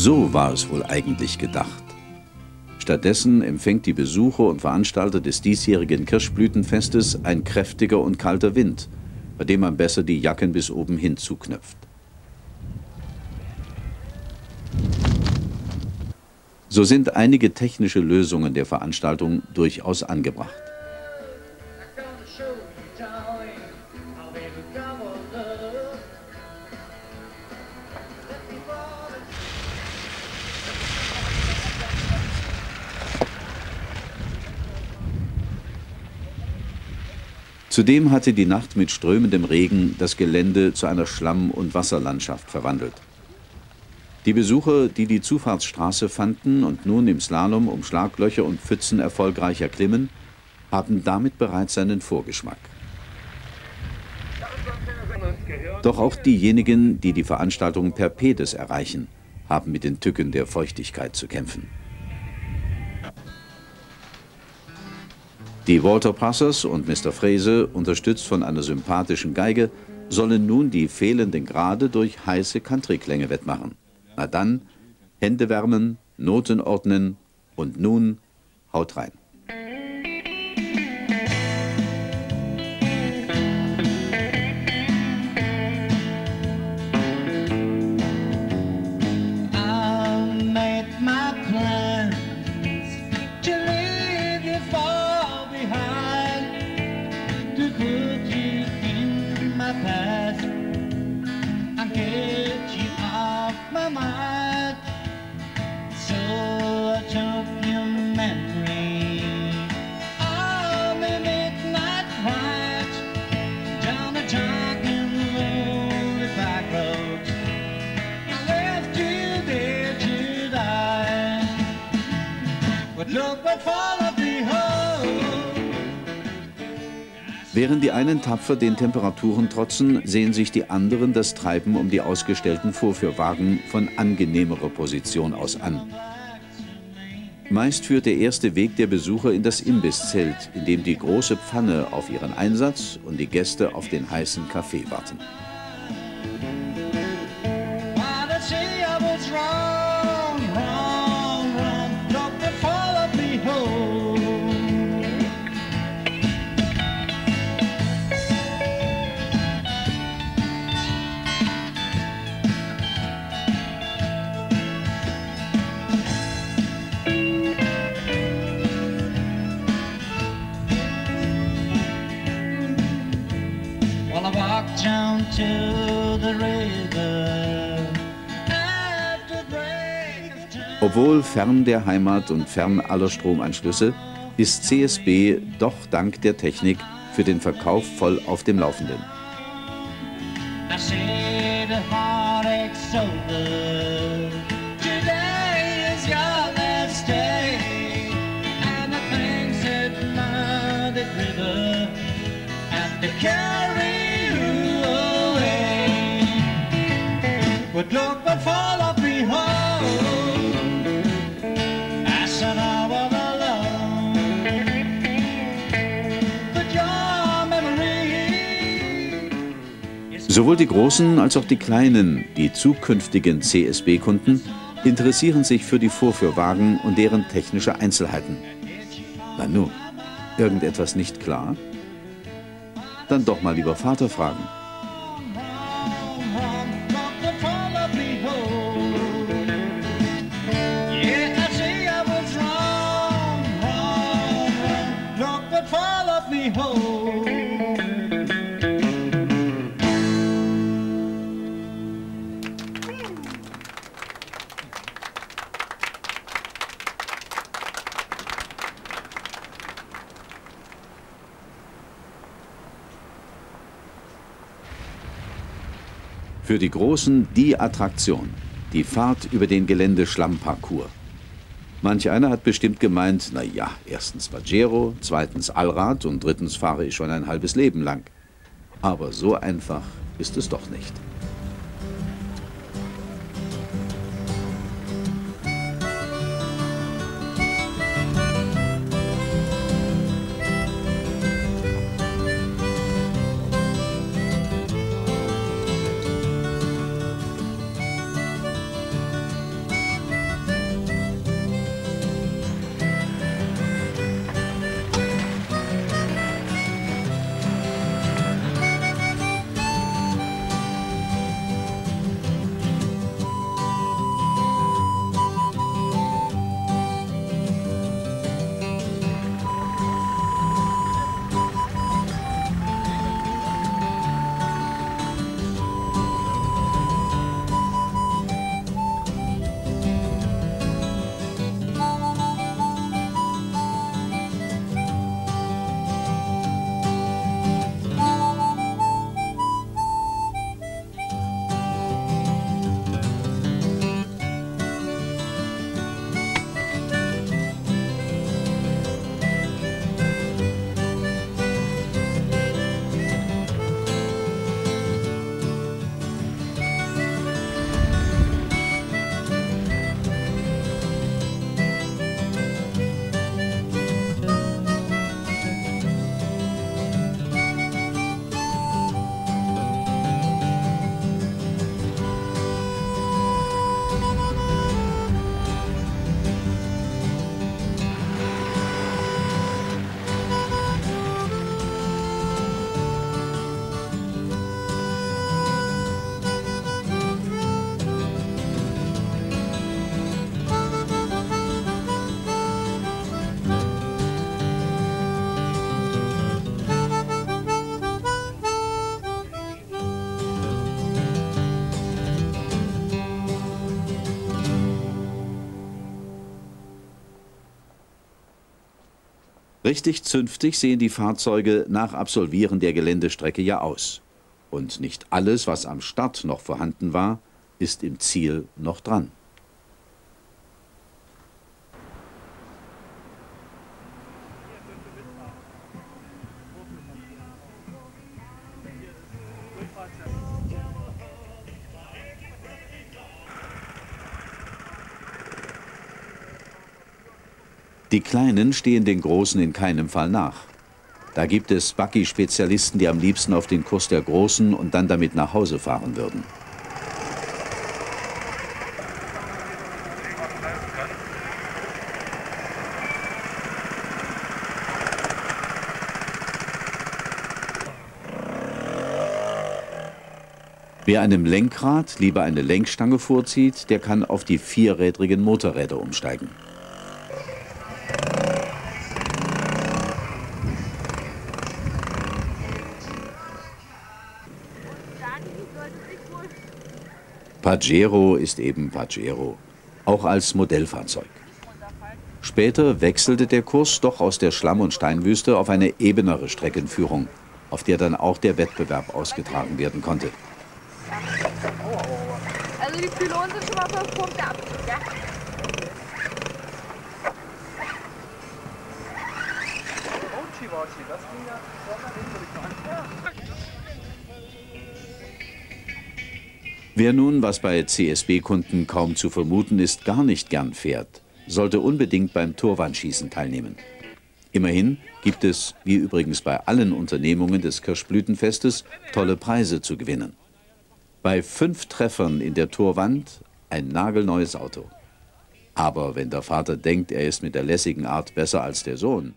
So war es wohl eigentlich gedacht. Stattdessen empfängt die Besucher und Veranstalter des diesjährigen Kirschblütenfestes ein kräftiger und kalter Wind, bei dem man besser die Jacken bis oben hin zuknöpft. So sind einige technische Lösungen der Veranstaltung durchaus angebracht. Zudem hatte die Nacht mit strömendem Regen das Gelände zu einer Schlamm- und Wasserlandschaft verwandelt. Die Besucher, die die Zufahrtsstraße fanden und nun im Slalom um Schlaglöcher und Pfützen erfolgreich erklimmen, haben damit bereits einen Vorgeschmack. Doch auch diejenigen, die die Veranstaltung per Pedes erreichen, haben mit den Tücken der Feuchtigkeit zu kämpfen. Die Walter Passers und Mr. Frese, unterstützt von einer sympathischen Geige, sollen nun die fehlenden Grade durch heiße Country-Klänge wettmachen. Na dann, Hände wärmen, Noten ordnen und nun haut rein. Während die einen tapfer den Temperaturen trotzen, sehen sich die anderen das Treiben um die ausgestellten Vorführwagen von angenehmerer Position aus an. Meist führt der erste Weg der Besucher in das Imbisszelt, in dem die große Pfanne auf ihren Einsatz und die Gäste auf den heißen Kaffee warten. Obwohl fern der Heimat und fern aller Stromanschlüsse, ist CSB doch dank der Technik für den Verkauf voll auf dem Laufenden. But look what fall of behold Sowohl die großen als auch die kleinen, die zukünftigen CSB-Kunden, interessieren sich für die Vorführwagen und deren technische Einzelheiten. Na nun, irgendetwas nicht klar? Dann doch mal lieber Vater fragen. Für die Großen die Attraktion, die Fahrt über den Geländeschlammparcours. Manch einer hat bestimmt gemeint, na ja, erstens Pajero, zweitens Allrad und drittens fahre ich schon ein halbes Leben lang. Aber so einfach ist es doch nicht. Richtig zünftig sehen die Fahrzeuge nach Absolvieren der Geländestrecke ja aus. Und nicht alles, was am Start noch vorhanden war, ist im Ziel noch dran. Die Kleinen stehen den Großen in keinem Fall nach. Da gibt es Buggy-Spezialisten, die am liebsten auf den Kurs der Großen und dann damit nach Hause fahren würden. Wer einem Lenkrad lieber eine Lenkstange vorzieht, der kann auf die vierrädrigen Motorräder umsteigen. Pajero ist eben Pajero, auch als Modellfahrzeug. Später wechselte der Kurs doch aus der Schlamm- und Steinwüste auf eine ebenere Streckenführung, auf der dann auch der Wettbewerb ausgetragen werden konnte. Also die Pylonen sind schon mal fünf Punkte Abzug, ja? das ging ja vorne hin, würde ich sagen. Wer nun, was bei CSB-Kunden kaum zu vermuten ist, gar nicht gern fährt, sollte unbedingt beim Torwandschießen teilnehmen. Immerhin gibt es, wie übrigens bei allen Unternehmungen des Kirschblütenfestes, tolle Preise zu gewinnen. Bei fünf Treffern in der Torwand ein nagelneues Auto. Aber wenn der Vater denkt, er ist mit der lässigen Art besser als der Sohn,